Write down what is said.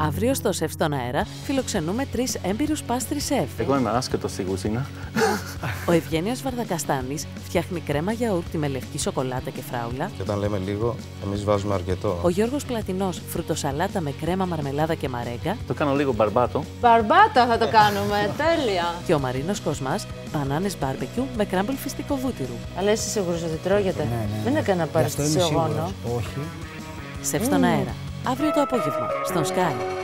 Αύριο στο σεφ στον αέρα φιλοξενούμε τρεις έμπειρους πάστρι σεφ. Εγώ είμαι άσχετος στη κουζίνα. Ο Ευγένιος Βαρδακαστάνης φτιάχνει κρέμα γιαούρτι με λευκή σοκολάτα και φράουλα. Και όταν λέμε λίγο, εμείς βάζουμε αρκετό. Ο Γιώργος Πλατινός φρουτοσαλάτα με κρέμα, μαρμελάδα και μαρέγκα. Το κάνω λίγο μπαρμπάτο. Μπαρμπάτα θα το κάνουμε, τέλεια. Και ο Μαρίνος Κοσμάς μπανάνες μπάρμπεκιου με κράμπλ φυστικό βούτυρου. Αλλά είσαι σίγουρος ότι τρώγεται; Ναι, ναι, Δεν ναι. έκανα Γι' αυτό είμαι παρεστησιογόνο. σίγουρος. Όχι. Σεφ στον αέρα. Αύριο το απόγευμα στον Sky.